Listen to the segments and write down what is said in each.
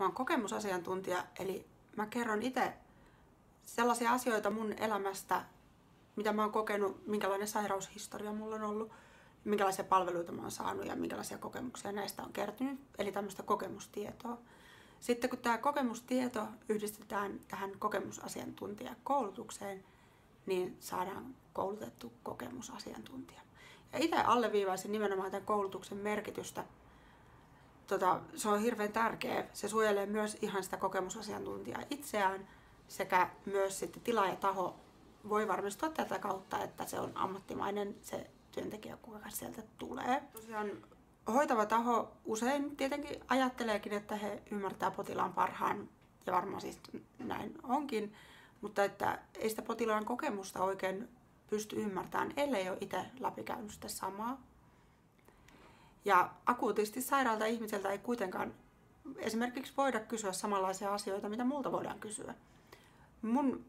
Mä oon kokemusasiantuntija, eli mä kerron itse sellaisia asioita mun elämästä, mitä mä oon kokenut, minkälainen sairaushistoria mulla on ollut, minkälaisia palveluita mä oon saanut ja minkälaisia kokemuksia näistä on kertynyt, eli tämmöistä kokemustietoa. Sitten kun tämä kokemustieto yhdistetään tähän kokemusasiantuntijakoulutukseen, niin saadaan koulutettu kokemusasiantuntija. Ja itse alleviivaisin nimenomaan tämän koulutuksen merkitystä. Tota, se on hirveän tärkeä. Se suojelee myös ihan sitä kokemusasiantuntijaa itseään sekä myös sitten tilaajataho voi varmistua tätä kautta, että se on ammattimainen se työntekijä, kuka sieltä tulee. Tosiaan hoitava taho usein tietenkin ajatteleekin, että he ymmärtää potilaan parhaan, ja varmaan siis näin onkin, mutta että ei sitä potilaan kokemusta oikein pysty ymmärtämään, ellei ole itse läpikäynyt sitä samaa. Ja akuutisti sairaalta ihmiseltä ei kuitenkaan esimerkiksi voida kysyä samanlaisia asioita, mitä multa voidaan kysyä. Mun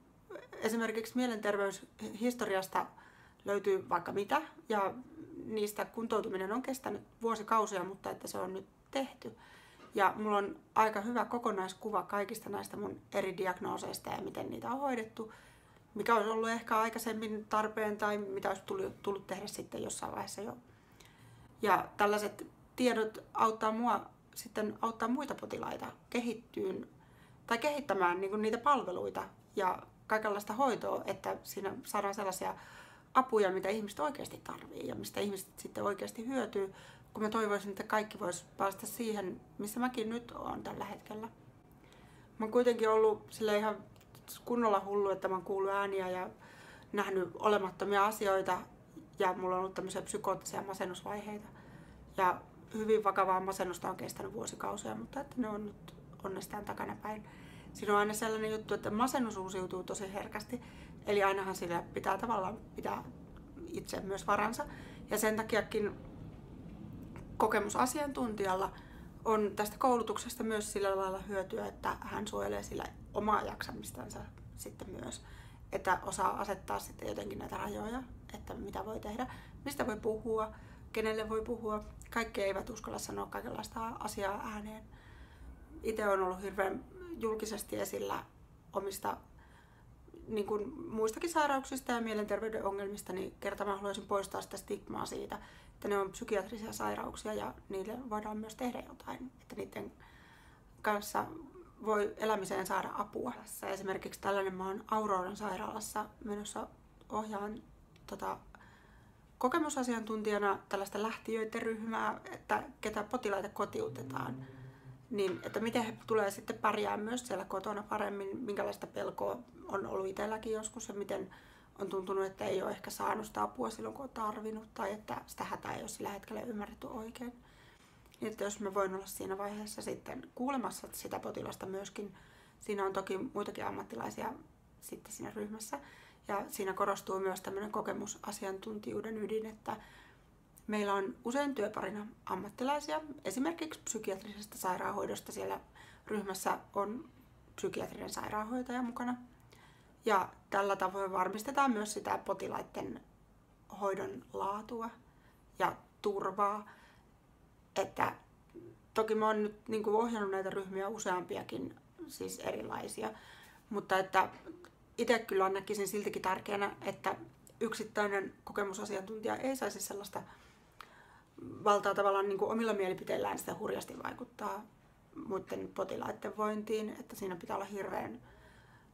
esimerkiksi mielenterveyshistoriasta löytyy vaikka mitä, ja niistä kuntoutuminen on kestänyt vuosikausia, mutta että se on nyt tehty. Ja mulla on aika hyvä kokonaiskuva kaikista näistä mun eri diagnooseista ja miten niitä on hoidettu, mikä olisi ollut ehkä aikaisemmin tarpeen tai mitä olisi tullut, tullut tehdä sitten jossain vaiheessa jo. Ja tällaiset tiedot auttaa mua sitten auttaa muita potilaita kehittyyn tai kehittämään niin niitä palveluita ja kaikenlaista hoitoa, että siinä saadaan sellaisia apuja, mitä ihmiset oikeasti tarvii ja mistä ihmiset sitten oikeasti hyötyy, kun mä toivoisin, että kaikki vois päästä siihen, missä mäkin nyt olen tällä hetkellä. Mä oon kuitenkin ollut sille ihan kunnolla hullu, että mä oon kuullut ääniä ja nähnyt olemattomia asioita ja mulla on ollut tämmöisiä psykoottisia masennusvaiheita. Ja hyvin vakavaa masennusta on kestänyt vuosikausia, mutta että ne on nyt onnestaan takana päin. Siinä on aina sellainen juttu, että masennus uusiutuu tosi herkästi Eli ainahan sillä pitää tavallaan pitää itse myös varansa. Ja sen takiakin kokemusasiantuntijalla on tästä koulutuksesta myös sillä lailla hyötyä, että hän suojelee sillä omaa jaksamistansa sitten myös. Että osaa asettaa sitten jotenkin näitä rajoja, että mitä voi tehdä, mistä voi puhua, kenelle voi puhua. Kaikki eivät uskalla sanoa kaikenlaista asiaa ääneen. Itse on ollut hirveän julkisesti esillä omista niin kuin muistakin sairauksista ja mielenterveyden ongelmista, niin kerta mä haluaisin poistaa sitä stigmaa siitä, että ne on psykiatrisia sairauksia ja niille voidaan myös tehdä jotain, että niiden kanssa voi elämiseen saada apua. Tässä esimerkiksi tällainen mä oon Auroran sairaalassa menossa ohjaan tota, kokemusasiantuntijana tällaista lähtiöiden ryhmää, että ketä potilaita kotiutetaan. Niin että miten he tulee sitten pärjää myös siellä kotona paremmin, minkälaista pelkoa on ollut itselläkin joskus ja miten on tuntunut, että ei ole ehkä saanut sitä apua silloin, kun on tarvinnut tai että sitä hätää ei ole sillä hetkellä ymmärretty oikein. Niin että jos mä voin olla siinä vaiheessa sitten kuulemassa sitä potilasta myöskin, siinä on toki muitakin ammattilaisia sitten siinä ryhmässä. Ja siinä korostuu myös tämmöinen kokemusasiantuntijuuden ydin, että Meillä on usein työparina ammattilaisia, esimerkiksi psykiatrisesta sairaanhoidosta. Siellä ryhmässä on psykiatrinen sairaanhoitaja mukana. Ja tällä tavoin varmistetaan myös sitä potilaiden hoidon laatua ja turvaa. Että toki mä oon nyt niin ohjannut näitä ryhmiä useampiakin, siis erilaisia. Mutta että itse kyllä näkisin siltikin tärkeänä, että yksittäinen kokemusasiantuntija ei saisi sellaista valtaa tavallaan niin kuin omilla mielipiteillään sitä hurjasti vaikuttaa muiden potilaiden vointiin, että siinä pitää olla hirveän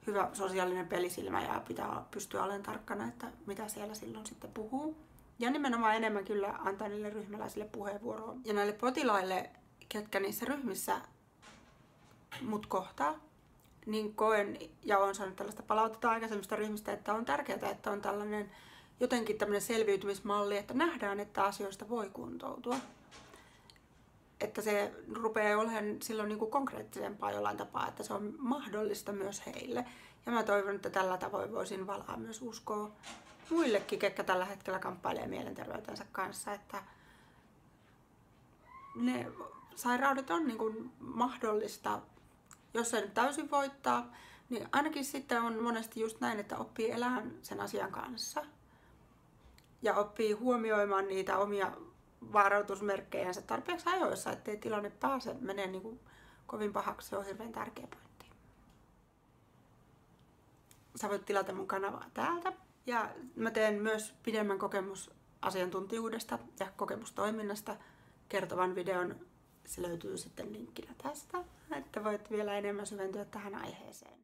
hyvä sosiaalinen pelisilmä ja pitää pystyä olemaan tarkkana, että mitä siellä silloin sitten puhuu. Ja nimenomaan enemmän kyllä antaa niille ryhmäläisille puheenvuoroa. Ja näille potilaille, ketkä niissä ryhmissä mut kohtaa, niin koen ja olen saanut tällaista palautetta aikaisemmista ryhmistä, että on tärkeää, että on tällainen jotenkin tämmöinen selviytymismalli, että nähdään, että asioista voi kuntoutua. Että se rupeaa olemaan silloin niin kuin konkreettisempaa jollain tapaa, että se on mahdollista myös heille. Ja mä toivon, että tällä tavoin voisin valaa myös uskoa muillekin, ketkä tällä hetkellä kamppailee mielenterveytensä kanssa, että ne sairaudet on niin kuin mahdollista, jos se nyt täysin voittaa, niin ainakin sitten on monesti just näin, että oppii elämään sen asian kanssa – ja oppii huomioimaan niitä omia vaarautusmerkkejänsä tarpeeksi ajoissa, ettei tilanne pääse menee niin kuin kovin pahaksi. Se on hirveän tärkeä pointti. Sä voit tilata mun kanavaa täältä. Ja mä teen myös pidemmän kokemusasiantuntijuudesta ja kokemustoiminnasta kertovan videon. Se löytyy sitten linkkinä tästä, että voit vielä enemmän syventyä tähän aiheeseen.